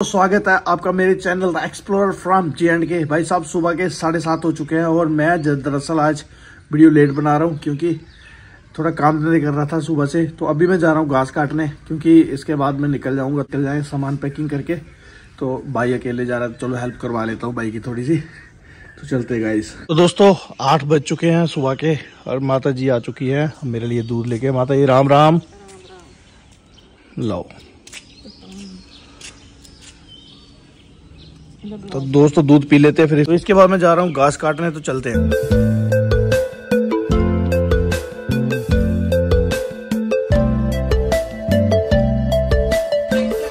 स्वागत है आपका मेरे channel the explorer from J and K भाई साहब, सुबह के साढ़े सात हो चुके हैं और मैं दरअसल आज वीडियो लेट बना रहा हूँ क्योंकि थोड़ा काम धंधे कर रहा था सुबह से। तो अभी मैं जा रहा हूँ घास काटने, क्योंकि इसके बाद मैं निकल जाऊँगा। निकल जाए सामान पैकिंग करके। तो भाई अकेले जा रहा है चलो हेल्प करवा लेता हूँ भाई की थोड़ी सी तो चलते गाइस तो दोस्तों, आठ बज चुके हैं सुबह के और माता जी आ चुकी है, मेरे लिए दूध लेके। माता जी राम राम लाओ। तो दोस्तों दूध पी लेते हैं, फिर तो इसके बाद मैं जा रहा हूँ, घास काटने तो चलते हैं।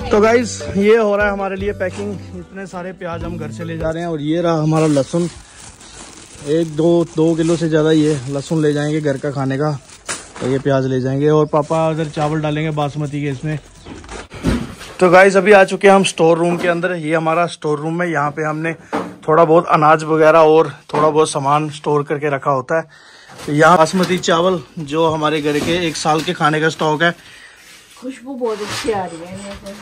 तो गाइज़ ये हो रहा है हमारे लिए पैकिंग इतने सारे प्याज हम घर से ले जा रहे हैं, और ये रहा हमारा लहसुन। एक, दो दो किलो से ज़्यादा ये लहसुन ले जाएँगे घर का खाने का तो ये प्याज ले जाएँगे। और पापा उधर चावल डालेंगे बासमती के इसमें तो गाइज़ अभी आ चुके हैं हम स्टोर रूम के अंदर। ये हमारा स्टोर रूम है। यहाँ पे हमने थोड़ा बहुत अनाज वगैरह और थोड़ा बहुत सामान स्टोर करके रखा होता है। तो यहाँ बासमती चावल जो हमारे घर के एक साल के खाने का स्टॉक है। खुशबू बहुत अच्छी आ रही है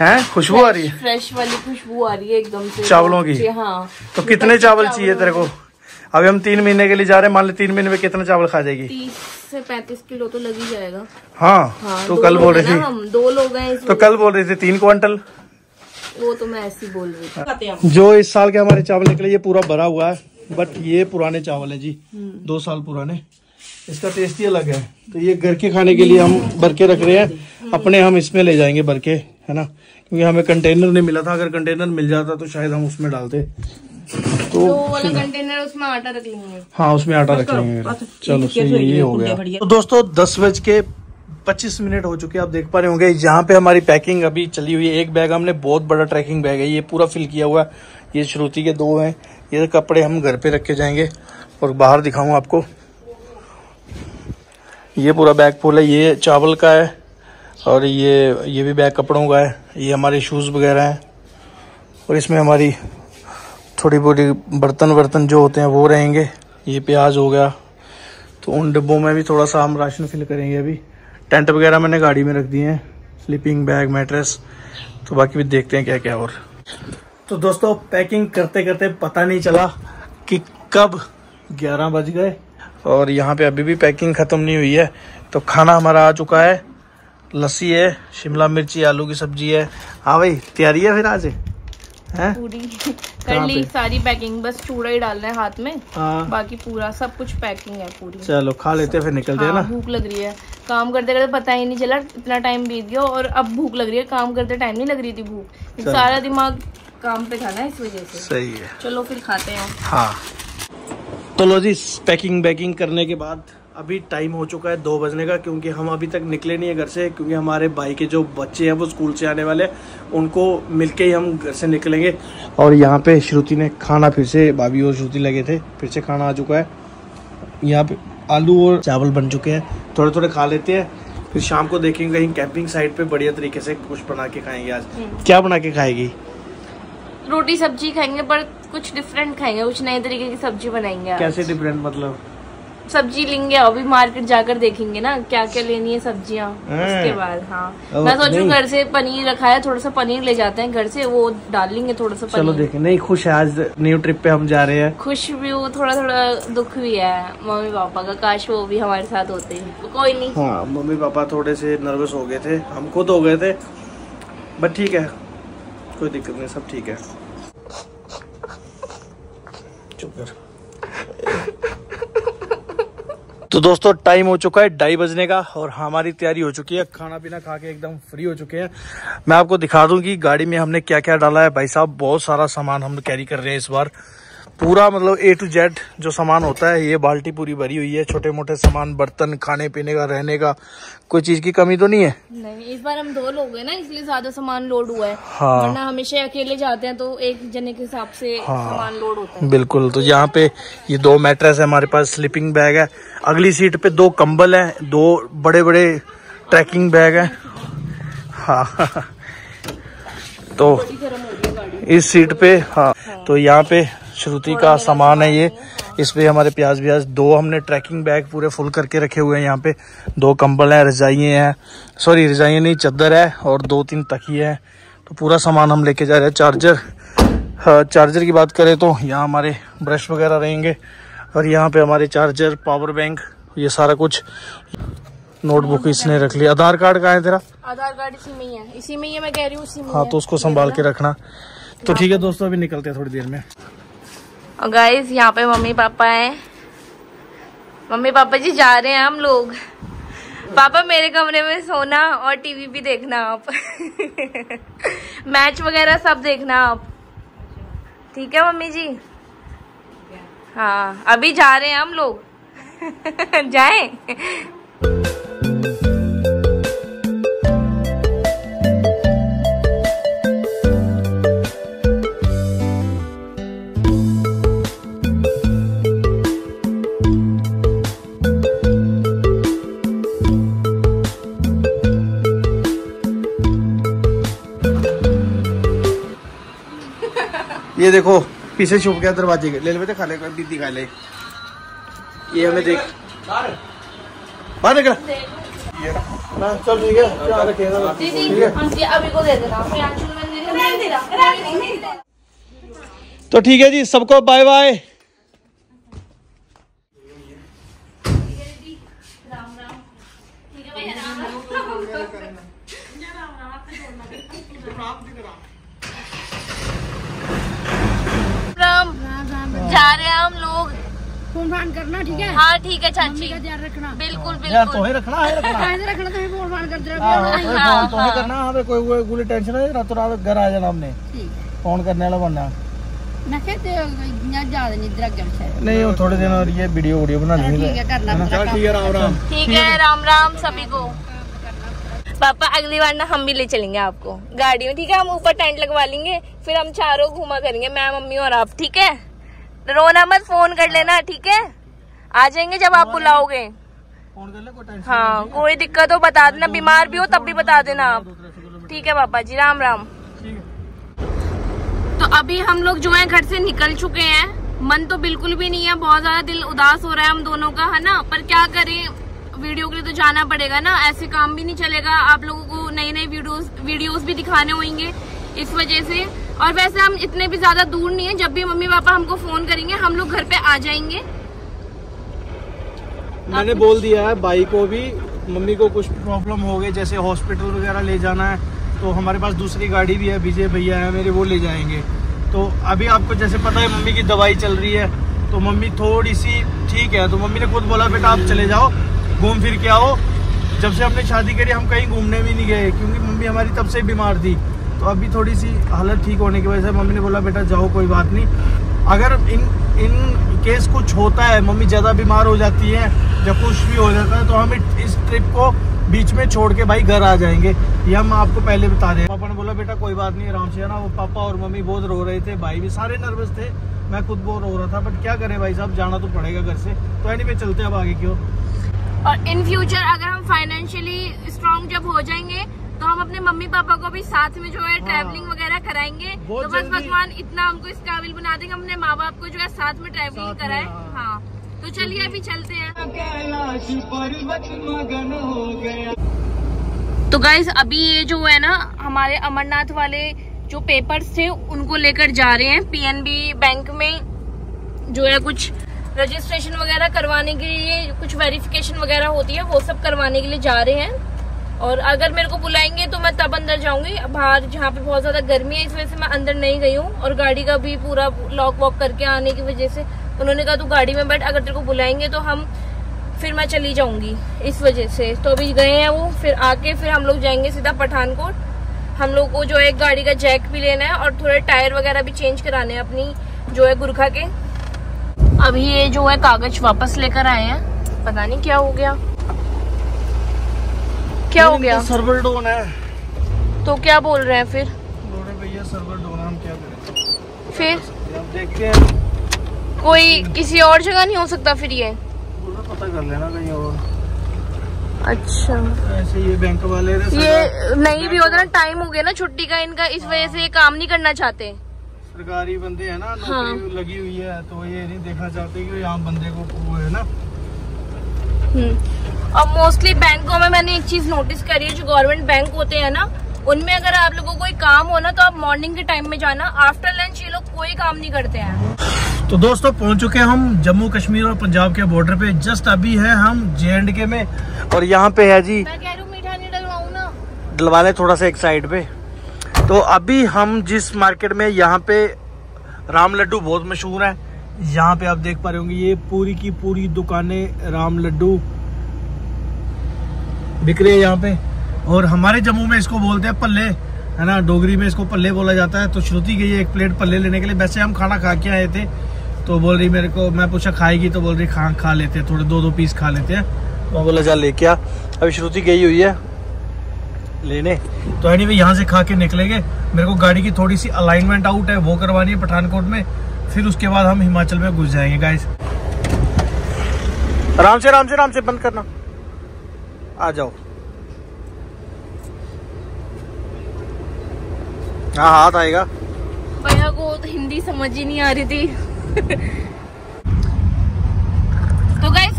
हैं? खुशबू आ रही है? फ्रेश वाली खुशबू आ रही है एकदम से। चावलों की? हाँ। तो कितने चावल चाहिए तेरे को? अभी हम तीन महीने के लिए जा रहे हैं मान ले तीन महीने में कितना चावल खा जाएगी? तीस से पैंतीस किलो तो लग ही जाएगा। हाँ, हाँ तो कल बोल रही थी। हम दो लोग हैं तो कल बोल रही थी तीन क्विंटल। वो तो मैं ऐसी बोल रही थी। जो इस साल के हमारे चावल निकले ये पूरा भरा हुआ है बट ये पुराने चावल है जी। दो साल पुराने। इसका टेस्ट ही अलग है। तो ये घर के खाने के लिए हम भर के रख रहे हैं। अपने हम इसमें ले जाएँगे भर के है ना? क्योंकि हमें कंटेनर नहीं मिला था। अगर कंटेनर मिल जाता तो शायद हम उसमें डालते। तो वाला कंटेनर उसमें आटा रख लेंगे। हाँ उसमें आटा रख लेंगे। चलो ये हो गया। तो दोस्तों दस बज के पच्चीस मिनट हो चुके हैं आप देख पा रहे होंगे। यहाँ पे हमारी पैकिंग अभी चली हुई है। एक बैग हमने बहुत बड़ा ट्रैकिंग बैग है। ये पूरा फिल किया हुआ है। ये श्रुति के दो हैं। ये कपड़े हम घर पे रख के जाएँगे और बाहर दिखाऊँ आपको। ये पूरा बैग फुल है। ये चावल का है और ये ये भी बैग कपड़ों का है। ये हमारे शूज़ वगैरह हैं। और इसमें हमारी थोड़ी बोड़ी बर्तन वर्तन जो होते हैं वो रहेंगे। ये प्याज हो गया। तो उन डिब्बों में भी थोड़ा सा हम राशन फिल करेंगे अभी। टेंट वगैरह मैंने गाड़ी में रख दिए हैं। Sleeping bag, mattress. तो बाकी भी देखते हैं क्या क्या और। तो दोस्तों, पैकिंग करते करते पता नहीं चला कि कब 11 बज गए। और यहाँ पे अभी भी पैकिंग ख़त्म नहीं हुई है। तो खाना हमारा आ चुका है। लस्सी है, शिमला मिर्ची, आलू की सब्ज़ी है। हाँ भाई, तैयारी है फिर आज? है? कर ली सारी पैकिंग बस चूड़ा ही डालना है हाथ में। हाँ। बाकी पूरा सब कुछ पैकिंग है पूरी। चलो खा लेते हैं फिर निकलते हैं हाँ, ना। भूख लग रही है। काम करते करते पता ही नहीं चला इतना टाइम बीत गया और अब भूख लग रही है। काम करते टाइम नहीं लग रही थी भूख। सारा दिमाग काम पे था ना इस वजह से। सही है। चलो फिर खाते हैं। हाँ। तो लो जी पैकिंग बैकिंग करने के बाद अभी टाइम हो चुका है दो बजने का क्योंकि हम अभी तक निकले नहीं है घर से क्योंकि हमारे भाई के जो बच्चे हैं वो स्कूल से आने वाले हैं उनको मिलके ही हम घर से निकलेंगे। और यहाँ पे श्रुति ने खाना फिर से भाभी और श्रुति लगे थे फिर से खाना आ चुका है। यहाँ पे आलू और चावल बन चुके हैं थोड़े थोड़े खा लेते हैं फिर शाम को देखेंगे कहीं कैंपिंग साइट पे बढ़िया तरीके से कुछ बना के खाएँगे आज। क्या बना के खाएगी? रोटी सब्ज़ी खाएँगे पर कुछ डिफरेंट खाएँगे कुछ नए तरीके की सब्ज़ी बनाएँगे कैसे डिफरेंट मतलब? सब्ज़ी लेंगे अभी मार्केट जाकर देखेंगे ना क्या क्या लेनी है सब्ज़ियाँ उसके बाद हाँ। मैं सोचू नहीं। घर से पनीर रखा है थोड़ा सा पनीर ले जाते हैं घर से वो डाल लेंगे थोड़ा सा चलो देखें नहीं खुश है आज न्यू ट्रिप पे हम जा रहे हैं। खुश भी हूँ थोड़ा थोड़ा दुख भी है मम्मी पापा का काश वो भी हमारे साथ होते। तो कोई नहीं। हाँ मम्मी पापा थोड़े से नर्वस हो गए थे हम खुद हो गए थे बट ठीक है कोई दिक्कत नहीं सब ठीक है चुप कर तो दोस्तों टाइम हो चुका है ढाई बजने का और हमारी तैयारी हो चुकी है। खाना पीना खा के एकदम फ्री हो चुके हैं। मैं आपको दिखा दूँ कि गाड़ी में हमने क्या क्या डाला है। भाई साहब, बहुत सारा सामान हम कैरी कर रहे हैं इस बार। पूरा मतलब ए टू जेड जो सामान होता है ये बाल्टी पूरी भरी हुई है छोटे मोटे सामान बर्तन खाने पीने का रहने का कोई चीज़ की कमी तो नहीं है? नहीं इस बार हम दो लोग हैं ना इसलिए ज़्यादा सामान लोड हुआ है। हाँ। वरना हमेशा अकेले जाते हैं तो एक जने के हिसाब से हाँ। सामान लोड होता है। बिल्कुल तो यहाँ पे ये दो मैट्रेस है हमारे पास स्लीपिंग बैग है। अगली सीट पे दो कम्बल है दो बड़े बड़े ट्रैकिंग बैग है। हाँ। तो हो है इस सीट पे हाँ तो यहाँ पे श्रुति का सामान है ये। इस पे हमारे प्याज व्याज दो हमने ट्रैकिंग बैग पूरे फुल करके रखे हुए हैं यहाँ पे। दो कंबल हैं रजाइए हैं। सॉरी रजाइए नहीं चादर है और दो तीन तकिए हैं। तो पूरा सामान हम लेके जा रहे हैं। चार्जर हाँ, चार्जर की बात करें तो यहाँ हमारे ब्रश वगैरह रहेंगे और यहाँ पे हमारे चार्जर पावर बैंक ये सारा कुछ। नोटबुक इसने रख लिया। आधार कार्ड कहाँ है तेरा? आधार कार्ड इसी में ही है। इसी में ही है मैं कह रही हूँ ही हाँ तो उसको संभाल के रखना। तो ठीक है दोस्तों अभी निकलते हैं थोड़ी देर में। और गाइस यहाँ पे मम्मी पापा हैं। मम्मी पापा जी जा रहे हैं हम लोग। पापा मेरे कमरे में सोना और टीवी भी देखना आप। मैच वगैरह सब देखना आप। ठीक है मम्मी जी? हाँ अभी जा रहे हैं हम लोग। जाएँ? देखो पीछे छुप गया दरवाजे के। ले ले बेटे खा ले दीदी खा ले। ये हमें देख। बाहर निकल। हाँ, चल ठीक है। है तो ठीक है जी सबको बाय बाय राम। जा रहे हैं हम लोग। फ़ोन फान करना ठीक है? हाँ ठीक है चाची। रखना। बिल्कुल बिल्कुल तो ही रखना है रखना। रखना तो फ़ोन हाँ, हाँ, तो ही। तो करना हाँ कोई टेंशन है रातों रात घर आ जाना हमने। फ़ोन करने वाला बनना। मैं कहते इतना ज़्यादा नहीं वो थोड़े दिन और ये वीडियो राम राम। ठीक है राम राम सभी को। पापा अगली बार ना हम भी ले चलेंगे आपको। गाड़ी में ठीक है? हम ऊपर टेंट लगवा लेंगे फिर हम चारों घूमा करेंगे मैं मम्मी और आप ठीक है? रोना मत फ़ोन कर लेना ठीक है? आ जाएँगे जब आप बुलाओगे। हाँ कोई दिक्कत हो बता देना बीमार भी हो तब भी बता देना आप। ठीक है पापा जी राम राम। तो अभी हम लोग जो है घर से निकल चुके हैं। मन तो बिल्कुल भी नहीं है बहुत ज़्यादा दिल उदास हो रहा है हम दोनों का है ना? पर क्या करें? वीडियो के लिए तो जाना पड़ेगा ना ऐसे काम भी नहीं चलेगा आप लोगों को नई नई वीडियोस वीडियोस भी दिखाने होंगे इस वजह से। और वैसे हम इतने भी ज़्यादा दूर नहीं है जब भी मम्मी पापा हमको फ़ोन करेंगे हम लोग घर पे आ जाएँगे। मैंने बोल दिया है भाई को भी मम्मी को कुछ प्रॉब्लम हो गई जैसे हॉस्पिटल वगैरह ले जाना है तो हमारे पास दूसरी गाड़ी भी है विजय भैया है मेरे वो ले जाएँगे। तो अभी आपको जैसे पता है मम्मी की दवाई चल रही है तो मम्मी थोड़ी सी ठीक है तो मम्मी ने खुद बोला बेटा आप चले जाओ घूम फिर के आओ। जब से हमने शादी करी, हम कहीं घूमने भी नहीं गए, क्योंकि मम्मी हमारी तब से बीमार थी। तो अभी थोड़ी सी हालत ठीक होने की वजह से मम्मी ने बोला, बेटा, जाओ, कोई बात नहीं। अगर इन इन केस कुछ होता है, मम्मी ज़्यादा बीमार हो जाती है या कुछ भी हो जाता है तो हम इस ट्रिप को बीच में छोड़ के भाई घर आ जाएँगे। ये हम आपको पहले बता रहे हैं। पापा ने बोला, बेटा, कोई बात नहीं, आराम से है ना? वो पापा और मम्मी बहुत रो रहे थे, भाई भी सारे नर्वस थे। मैं खुद बहुत रो रहा था बट क्या करें भाई साहब, जाना तो पड़ेगा घर से। तो एनी पे चलते अब आगे क्यों और इन फ्यूचर अगर हम फाइनेंशियली स्ट्रांग जब हो जाएँगे तो हम अपने मम्मी पापा को भी साथ में जो है ट्रैवलिंग वगैरह कराएँगे। तो बस भगवान इतना हमको इस काबिल बना देंगे अपने माँ बाप को जो है साथ में ट्रैवलिंग कराए। हाँ। हाँ। तो चलिए अभी चलते हैं। तो गाइज़ अभी ये जो है ना हमारे अमरनाथ वाले जो पेपर्स थे उनको लेकर जा रहे हैं पीएनबी बैंक में। जो है कुछ रजिस्ट्रेशन वगैरह करवाने के लिए कुछ वेरिफिकेशन वगैरह होती है, वो सब करवाने के लिए जा रहे हैं। और अगर मेरे को बुलाएँगे तो मैं तब अंदर जाऊँगी। बाहर जहाँ पे बहुत ज़्यादा गर्मी है, इस वजह से मैं अंदर नहीं गई हूँ। और गाड़ी का भी पूरा लॉक वॉक करके आने की वजह से उन्होंने कहा, तू गाड़ी में बैठ, अगर तेरे को बुलाएँगे तो हम फिर मैं चली जाऊँगी। इस वजह से तो अभी गए हैं वो, फिर आके फिर हम लोग जाएँगे सीधा पठानकोट। हम लोग को जो है गाड़ी का जैक भी लेना है और थोड़े टायर वगैरह भी चेंज कराने हैं अपनी, जो है गुरखा के। अभी ये जो है कागज़ वापस लेकर आए हैं। पता नहीं क्या हो गया। क्या हो गया? सर्वर डाउन है। तो क्या बोल रहे हैं फिर? भैया सर्वर डाउन हम क्या करें? फिर? देखते हैं। कोई किसी और जगह नहीं हो सकता फिर ये। पता कर लेना कहीं और। अच्छा। ऐसे ये बैंक वाले ये नहीं भी होता ना टाइम हो गया ना छुट्टी का इनका इस वजह से ये काम नहीं करना चाहते। सरकारी बंदे है ना हाँ। लगी हुई है तो ये नहीं देखना चाहते कि यहाँ बंदे को वो है ना। हम्म। और मोस्टली बैंकों में मैंने एक चीज़ नोटिस करी है जो गवर्नमेंट बैंक होते हैं ना उनमें अगर आप लोगों को कोई काम हो ना तो आप मॉर्निंग के टाइम में जाना आफ्टर लंच ये लोग कोई काम नहीं करते हैं। तो दोस्तों पहुँच चुके हैं हम जम्मू कश्मीर और पंजाब के बॉर्डर पे। जस्ट अभी है हम जे एंड के में। और यहाँ पे है जी मैं कह रही हूँ मीठा नहीं डलवाऊ ना। डलवा लें थोड़ा सा एक साइड पे। तो अभी हम जिस मार्केट में यहाँ पे राम लड्डू बहुत मशहूर है, यहाँ पे आप देख पा रहे होंगे, ये पूरी की पूरी दुकानें राम लड्डू बिक रहे हैं यहाँ पे। और हमारे जम्मू में इसको बोलते हैं पल्ले, है ना? डोगरी में इसको पल्ले बोला जाता है। तो श्रुति गई है एक प्लेट पल्ले लेने के लिए, वैसे हम खाना खा के आए थे तो बोल रही मेरे को, मैं पूछा, खाएगी? तो बोल रही खा खा लेते हैं, थोड़े दो दो पीस खा लेते हैं। मैं बोला, जा, लेके आ। अभी श्रुति गई हुई है लेने। तो एनी वे यहाँ से खा के निकलेंगे। मेरे को गाड़ी की थोड़ी सी अलाइनमेंट आउट है, वो करवानी है पठानकोट में। फिर उसके बाद हम हिमाचल में घुस जाएँगे गाइस आराम से आराम से आराम से, बंद करना। आ जाओ। हाँ हाथ आएगा। भैया को तो हिंदी समझ ही नहीं आ रही थी।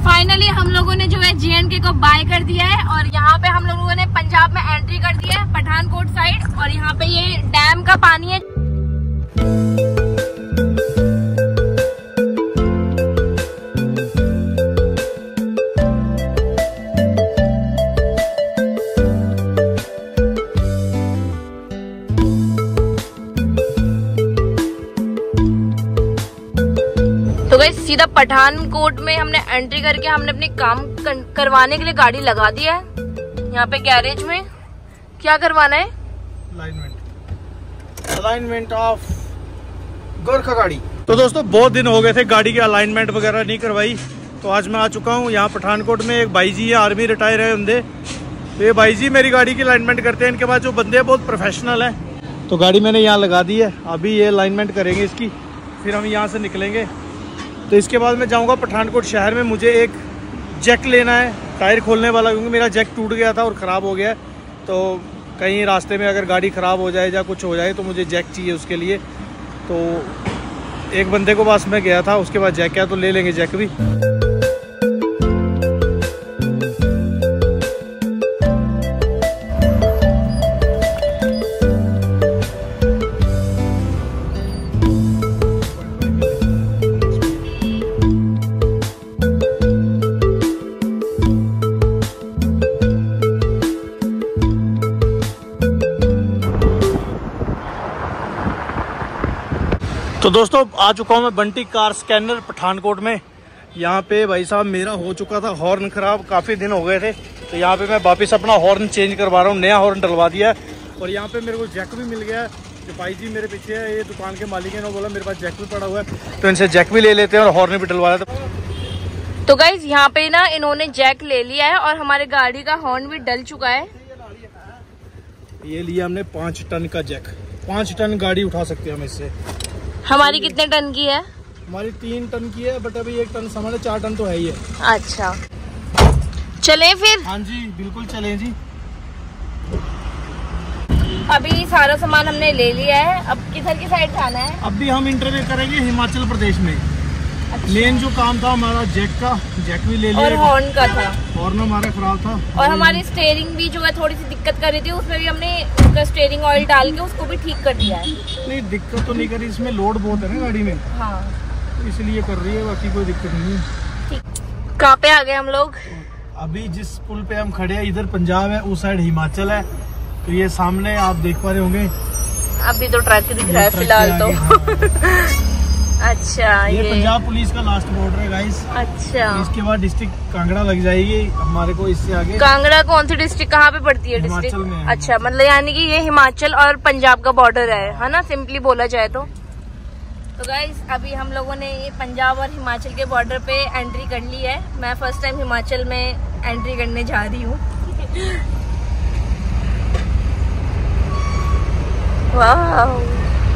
फाइनली हम लोगों ने जो है जे एंड के को बाय कर दिया है और यहाँ पे हम लोगों ने पंजाब में एंट्री कर दिया है पठानकोट साइड और यहाँ पे ये डैम का पानी है। सीधा पठानकोट में हमने एंट्री करके हमने अपने काम करवाने के लिए गाड़ी लगा दी है। यहाँ पे गैरेज में। क्या करवाना है? अलाइनमेंट अलाइनमेंट ऑफ़ गोरखा गाड़ी। तो दोस्तों बहुत दिन हो गए थे गाड़ी की अलाइनमेंट वगैरह नहीं करवाई। तो आज मैं आ चुका हूँ यहाँ पठानकोट में। एक भाई जी है आर्मी रिटायर है बंदे तो ये भाई जी मेरी गाड़ी की अलाइनमेंट करते हैं। इनके पास जो बंदे हैं बहुत प्रोफेशनल है। तो गाड़ी मैंने यहाँ लगा दी है। अभी ये अलाइनमेंट करेंगे इसकी। फिर हम यहाँ से निकलेंगे। तो इसके बाद मैं जाऊँगा पठानकोट शहर में। मुझे एक जैक लेना है, टायर खोलने वाला, क्योंकि मेरा जैक टूट गया था और ख़राब हो गया तो कहीं रास्ते में अगर गाड़ी ख़राब हो जाए या कुछ हो जाए तो मुझे जैक चाहिए उसके लिए। तो एक बंदे को पास मैं गया था, उसके बाद जैक क्या तो ले लेंगे जैक भी। तो दोस्तों आ चुका हूँ मैं बंटी कार स्कैनर पठानकोट में। यहाँ पे भाई साहब मेरा हो चुका था हॉर्न खराब काफ़ी दिन हो गए थे। तो यहाँ पे मैं वापस अपना हॉर्न चेंज करवा रहा हूँ नया हॉर्न डलवा दिया है। और यहाँ पे मेरे को जैक भी मिल गया है जो भाई जी मेरे पीछे है ये दुकान के मालिक है ना बोला मेरे पास जैक भी पड़ा हुआ है। तो इनसे जैक भी ले लेते हैं और हॉर्न भी डलवा लेते तो गाइज़ यहाँ पे ना इन्होंने जैक ले लिया है और हमारे गाड़ी का हॉर्न भी डल चुका है। ये लिया हमने पाँच टन का जैक। पाँच टन गाड़ी उठा सकते हैं हम इससे। हमारी कितने टन की है? हमारी तीन टन की है बट अभी एक टन हमारे चार टन तो है ही है। अच्छा। चले फिर? हाँ जी बिल्कुल चले जी। अभी सारा सामान हमने ले लिया है। अब किधर की साइड जाना है? अभी हम इंटरव्यू करेंगे हिमाचल प्रदेश में। मेन जो काम था हमारा जैक का जैक भी ले अच्छा। और लिया। हॉर्न का था। हॉर्न हमारा खराब था। और हमारी स्टेयरिंग भी जो है थोड़ी सी दिक्कत कर रही थी उसमें भी हमने उसका स्टेयरिंग ऑयल डाल के उसको भी ठीक कर दिया है। नहीं दिक्कत तो नहीं करी इसमें लोड बहुत है ना गाड़ी में। हाँ। तो इसलिए कर रही है बाकी कोई दिक्कत नहीं है। कहाँ पे आ गए हम लोग? अभी जिस पुल पे हम खड़े हैं इधर पंजाब है उस साइड हिमाचल है। तो ये सामने आप देख पा रहे होंगे। अभी तो ट्रक दिख रहा है फ़िलहाल तो। अच्छा ये ये। पंजाब पुलिस का लास्ट बॉर्डर है गाइस अच्छा। इसके बाद डिस्ट्रिक्ट कांगड़ा लग जाएगी हमारे को इससे आगे। कांगड़ा कौन सी डिस्ट्रिक्ट कहाँ पे पड़ती है डिस्ट्रिक्ट अच्छा मतलब यानी कि ये हिमाचल और पंजाब का बॉर्डर है है ना? सिंपली बोला जाए तो। तो गाइस अभी हम लोगों ने ये पंजाब और हिमाचल के बॉर्डर पे एंट्री कर ली है। मैं फ़र्स्ट टाइम हिमाचल में एंट्री करने जा रही हूँ। वाह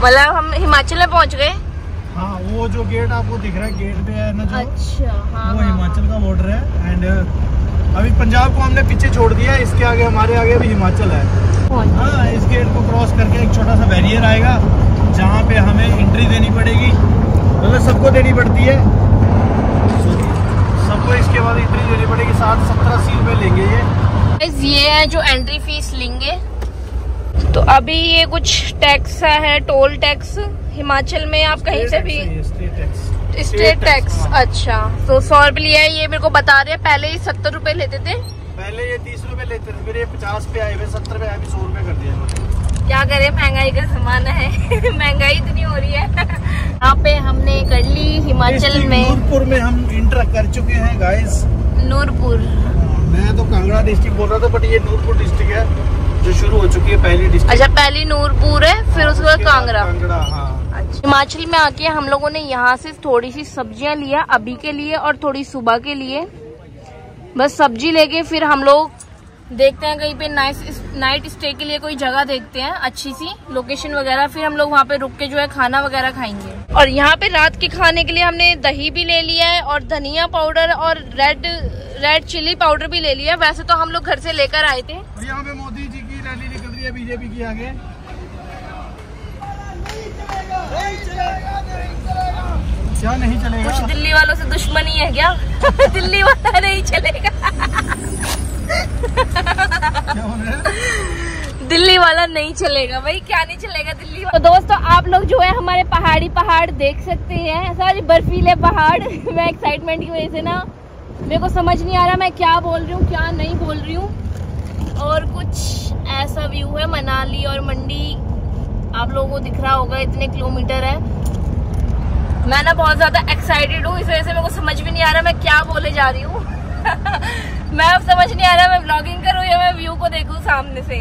मतलब हम हिमाचल में पहुँच गए। हाँ वो जो गेट आपको दिख रहा है गेट पे है ना जो अच्छा हाँ वो हाँ। हिमाचल का बॉर्डर है एंड अभी पंजाब को हमने पीछे छोड़ दिया है इसके आगे हमारे आगे अभी हिमाचल है। हाँ इस गेट को क्रॉस करके एक छोटा सा बैरियर आएगा जहाँ पे हमें एंट्री देनी पड़ेगी। मतलब सबको देनी पड़ती है। सबको इसके बाद एंट्री देनी पड़ेगी सात सत्तर अस्सी रुपये लेंगे ये। ये है जो एंट्री फ़ीस लेंगे। तो अभी ये कुछ टैक्स है टोल टैक्स हिमाचल में आप कहीं से भी स्टेट टैक्स अच्छा। तो सौ रुपये लिया है ये मेरे को बता रहे हैं पहले ही सत्तर रुपए लेते थे। पहले ये तीस रुपए लेते थे फिर ये पचास पे आए हुए सत्तर पे आए सौ रुपए कर दिया क्या करे महँगाई का जमाना है महँगाई इतनी हो रही है। यहाँ पे हमने कर ली हिमाचल में। नूरपुर में हम इंटर कर चुके हैं गाइस नूरपुर। मैं तो कांगड़ा डिस्ट्रिक्ट बोल रहा था बट ये नूरपुर डिस्ट्रिक्ट है जो शुरू हो चुकी है पहली डिस्ट्रिक्ट अच्छा पहली नूरपुर है फिर उसके बाद कांगड़ा। कांगड़ा हाँ। हिमाचल में आके हम लोगों ने यहाँ से थोड़ी सी सब्ज़ियाँ लिया, अभी के लिए और थोड़ी सुबह के लिए। बस सब्ज़ी लेके फिर हम लोग देखते हैं कहीं पे नाइट नाइट स्टे के लिए कोई जगह देखते हैं, अच्छी सी लोकेशन वगैरह, फिर हम लोग वहाँ पे रुक के जो है खाना वगैरह खाएँगे। और यहाँ पे रात के खाने के लिए हमने दही भी ले लिया है और धनिया पाउडर और रेड रेड चिली पाउडर भी ले लिया वैसे तो हम लोग घर से लेकर आए थे। यहाँ पे मोदी जी की रैली निकल रही है, बीजेपी की आगे। क्या नहीं चलेगा? कुछ दिल्ली वालों से दुश्मनी है क्या? दिल्ली वाला नहीं चलेगा? दिल्ली वाला नहीं चलेगा भाई क्या नहीं चलेगा दिल्ली वाला? तो दोस्तों आप लोग जो है हमारे पहाड़ी पहाड़ देख सकते हैं। सारे बर्फीले पहाड़ मैं एक्साइटमेंट की वजह से ना मेरे को समझ नहीं आ रहा मैं क्या बोल रही हूँ क्या नहीं बोल रही हूँ। और कुछ ऐसा व्यू है मनाली और मंडी आप लोगों को दिख रहा होगा, इतने किलोमीटर है। मैं ना बहुत ज़्यादा एक्साइटेड हूँ, इस वजह से मेरे को समझ भी नहीं आ रहा मैं क्या बोले जा रही हूँ। मैं अब समझ नहीं आ रहा मैं ब्लॉगिंग करूँ या मैं व्यू को देखूँ सामने से।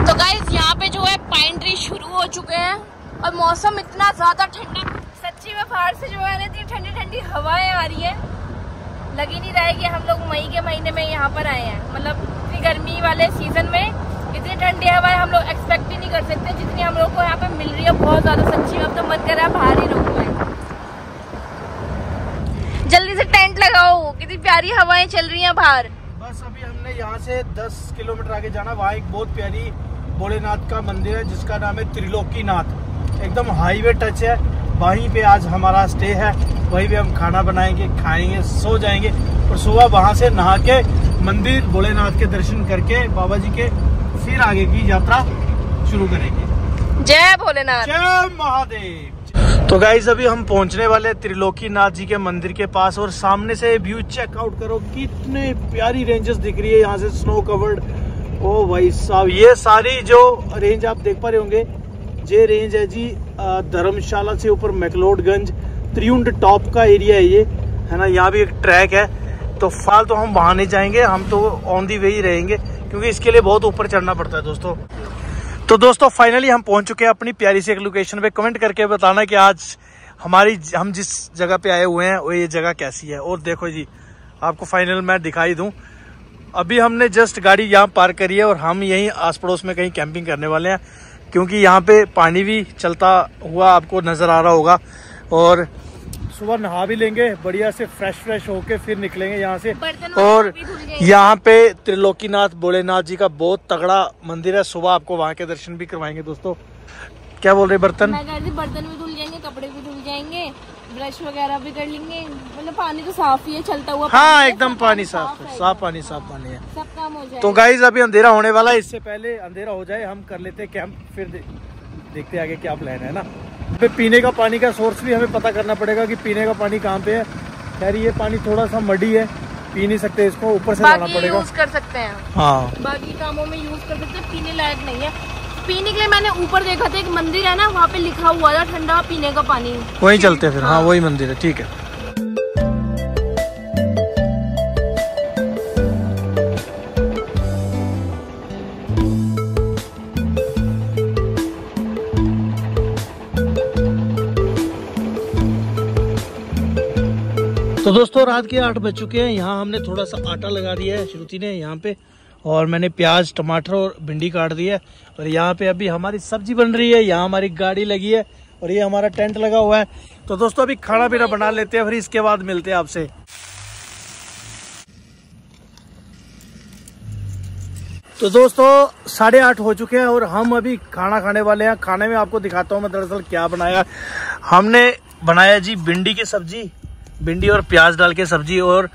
तो गाइज़ यहाँ पे जो है पाइन ट्री शुरू हो चुके हैं और मौसम इतना ज़्यादा ठंडा सच्ची में बाहर से जो है ना इतनी ठंडी ठंडी हवाएँ आ रही है। लग नहीं रहा है कि हम लोग मई के महीने में यहाँ पर आए हैं। मतलब गर्मी वाले सीज़न में इतनी ठंडी हवाएँ हम लोग एक्सपेक्ट ही नहीं कर सकते, जितनी हम लोग को यहाँ पे मिल रही है, बहुत ज़्यादा सच्ची अब तो मन कर है बाहर ही रहूँ। मैं जल्दी से टेंट लगाओ, कितनी प्यारी हवाएँ चल रही हैं बाहर। बस अभी हमने यहाँ से 10 किलोमीटर आगे जाना, वहाँ एक बहुत प्यारी भोलेनाथ का मंदिर है, जिसका नाम है त्रिलोकी नाथ एकदम हाईवे टच है, वहीं पे आज हमारा स्टे है। वहीं पे हम खाना बनाएँगे, खाएँगे, सो जाएँगे, और सुबह वहाँ से नहा के मंदिर भोलेनाथ के दर्शन करके, बाबा जी के फिर आगे की यात्रा शुरू करेंगे। जय भोलेनाथ। जय महादेव। तो गाइज़ अभी हम पहुँचने वाले त्रिलोकी नाथ जी के मंदिर के पास और सामने से व्यू चेक आउट करो कितने प्यारी रेंजेस दिख रही है यहाँ से स्नो कवर्ड ओ भाई साहब ये सारी जो रेंज आप देख पा रहे होंगे ये रेंज है जी धर्मशाला से ऊपर मैकलोडगंज त्रियुंड टॉप का एरिया है ये। है ना यहाँ भी एक ट्रैक है। तो फाल तो हम वहाँ नहीं जाएँगे हम तो ऑन दी वे ही रहेंगे। क्योंकि इसके लिए बहुत ऊपर चढ़ना पड़ता है दोस्तों। तो दोस्तों फाइनली हम पहुँच चुके हैं अपनी प्यारी सी एक लोकेशन पे। कमेंट करके बताना कि आज हमारी हम जिस जगह पे आए हुए हैं, वो ये जगह कैसी है? और देखो जी, आपको फाइनल मैं दिखाई दूँ। अभी हमने जस्ट गाड़ी यहाँ पार्क करी है और हम यहीं आस पड़ोस में कहीं कैंपिंग करने वाले हैं। क्योंकि यहाँ पे पानी भी चलता हुआ आपको नज़र आ रहा होगा। और सुबह नहा भी लेंगे बढ़िया से फ्रेश फ्रेश होके फिर निकलेंगे यहाँ से। और भी धुल जाएँगे। यहाँ पे त्रिलोकीनाथ भोलेनाथ जी का बहुत तगड़ा मंदिर है। सुबह आपको वहाँ के दर्शन भी करवाएँगे दोस्तों। क्या बोल रहे बर्तन? बर्तन भी धुल जाएँगे कपड़े भी धुल जाएँगे ब्रश वगैरह भी कर लेंगे। मतलब पानी तो साफ़ ही है चलता हुआ हाँ एकदम पानी साफ़ है साफ़ पानी साफ़ पानी है। सब काम हो जाएगा। तो गाइज़ अभी अंधेरा होने वाला है। इससे पहले अंधेरा हो जाए हम कर लेते हैं कैंप फिर देखते आगे क्या प्लान है ना। पे पीने का पानी का सोर्स भी हमें पता करना पड़ेगा कि पीने का पानी कहाँ पे है। खैर ये पानी थोड़ा सा मडी है पी नहीं सकते इसको ऊपर से लाना पड़ेगा। यूज़ कर सकते हैं। हाँ। बाकी कामों में यूज़ कर सकते हैं पीने लायक नहीं है। पीने के लिए मैंने ऊपर देखा था एक मंदिर है ना वहाँ पे लिखा हुआ था ठंडा पीने का पानी। वही चलते फिर फिर हाँ। वही मंदिर है ठीक है। तो दोस्तों, रात के आठ बज चुके हैं। यहाँ हमने थोड़ा सा आटा लगा दिया है श्रुति ने यहाँ पे, और मैंने प्याज, टमाटर और भिंडी काट दी है। और यहाँ पे अभी हमारी सब्ज़ी बन रही है, यहाँ हमारी गाड़ी लगी है, और ये हमारा टेंट लगा हुआ है। तो दोस्तों, अभी खाना पीना बना लेते हैं, फिर इसके बाद मिलते हैं आपसे। तो दोस्तों, साढ़े आठ हो चुके हैं, और हम अभी खाना खाने वाले हैं। खाने में आपको दिखाता हूँ मैं दरअसल क्या बनाया। हमने बनाया जी भिंडी की सब्ज़ी। भिंडी और प्याज डाल के सब्ज़ी और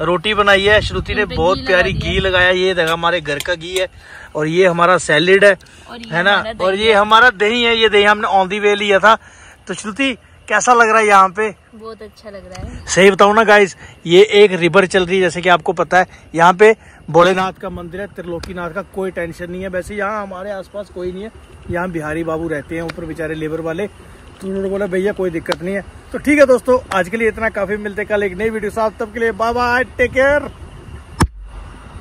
रोटी बनाई है। श्रुति ने बहुत प्यारी घी लगाया ये देखा हमारे घर का घी है और ये हमारा सैलेड है है ना? और ये हमारा दही है। ये दही हमने ऑन दी वे लिया था। तो श्रुति कैसा लग रहा है यहाँ पे? बहुत अच्छा लग रहा है। सही बताऊँ ना गाइस ये एक रिवर चल रही है जैसे कि आपको पता है। यहाँ पे भोलेनाथ का मंदिर है त्रिलोकीनाथ का कोई टेंशन नहीं है। वैसे यहाँ हमारे आसपास कोई नहीं है। यहाँ बिहारी बाबू रहते हैं ऊपर बेचारे लेबर वाले। उन्होंने बोला भैया, कोई दिक्कत नहीं है। तो ठीक है दोस्तों, आज के लिए इतना। काफ़ी मिलते कल एक नई वीडियो साथ। तब के लिए बाय बाय टेक केयर।